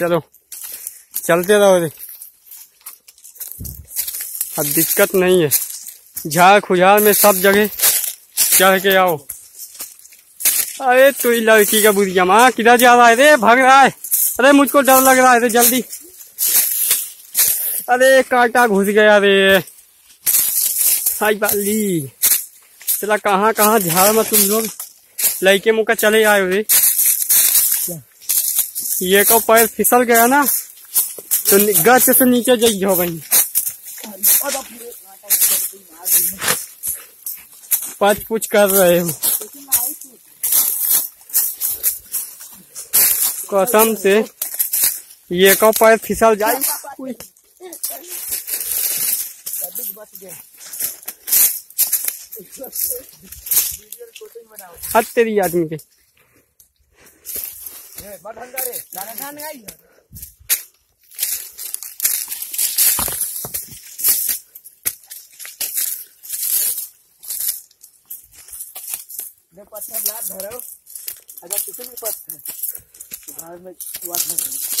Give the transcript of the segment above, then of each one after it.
चलो, चलते रहो रे अब दिक्कत नहीं है। झाड़ खुझाड़ में सब जगह चढ़ के आओ। अरे तू लड़की का बुढ़िया माँ किधर जा रहा है रे? भाग रहा है। अरे मुझको डर लग रहा है रे, जल्दी। अरे कांटा घुस गया रे। हाई बाली। चला कहाँ कहाँ झाड़ में तुम लोग लड़के मुका चले आए रे? ये को पैर फिसल गया ना तो गच से नीचे जाइयो भाई पच पुछ कर रहे हो। कसम से ये को पैर फिसल जाए। हद तेरी आदमी के। पत्थर लाद धरो अगर किसी भी पत्थर घर में वाट नहीं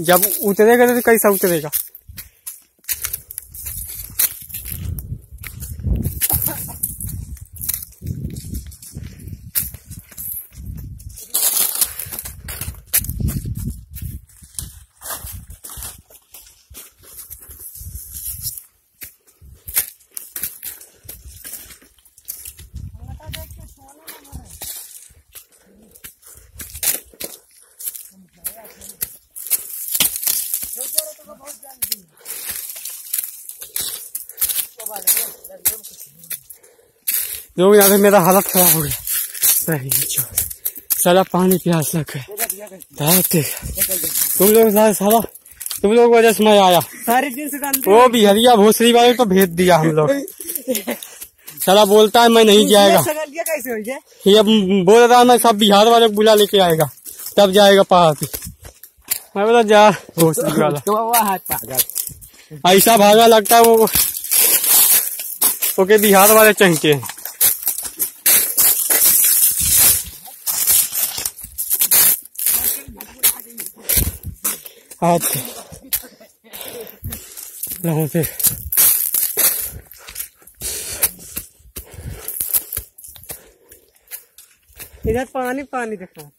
जब उतरेगा तो कैसा उतरेगा? लोग यहाँ पे मेरा हालत खराब हो गया। सारा पानी प्यास लग गया तुम लोग सारा तुम लोग वजह से मैं आया। वो भी हरिया भोसरी वाले को भेज दिया हम लोग। सारा बोलता है मैं नहीं जाएगा। कैसे ये अब बोल रहा है मैं सब बिहार वाले को बुला लेके आएगा। तब जाएगा पहाड़ पे। मैं बोला जा। तो ऐसा भागा लगता है वो। ओके बिहार वाले हैं अच्छा फिर इधर पानी पानी देखो।